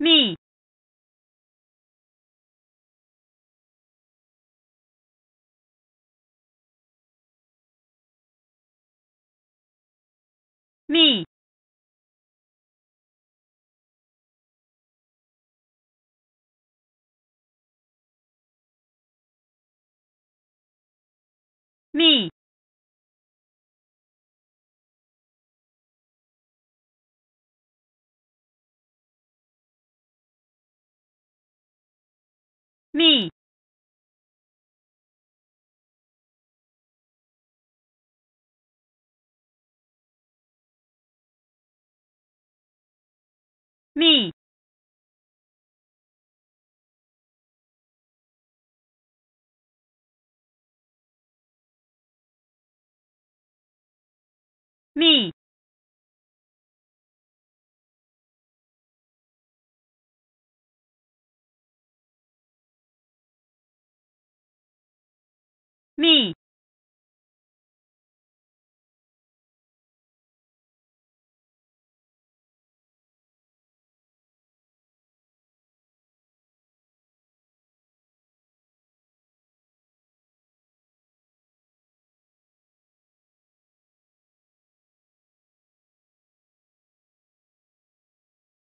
me, me, me, me, me, me,